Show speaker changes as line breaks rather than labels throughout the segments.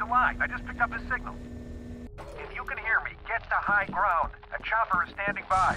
Alive. I just picked up his signal. If you can hear me, get to high ground. A chopper is standing by.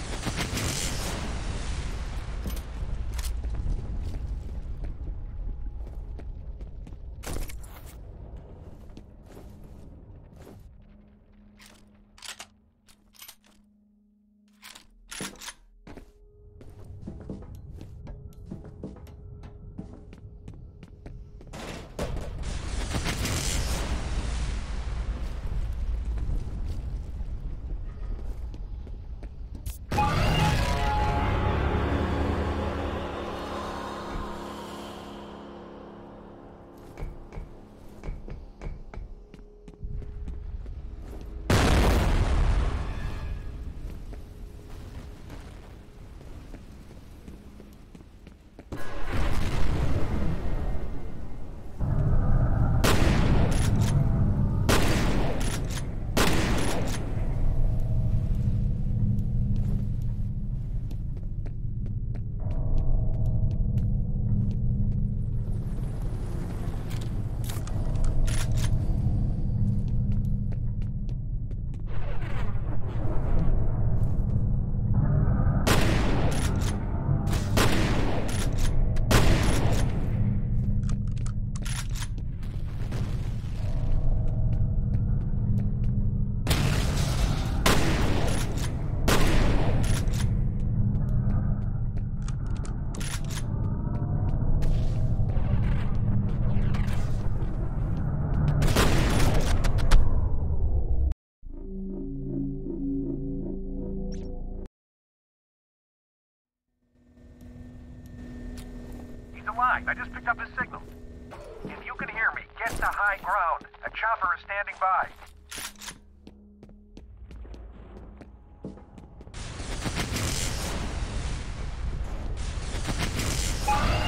alive. I just picked up his signal. If you can hear me, get to high ground. A chopper is standing by. Fire!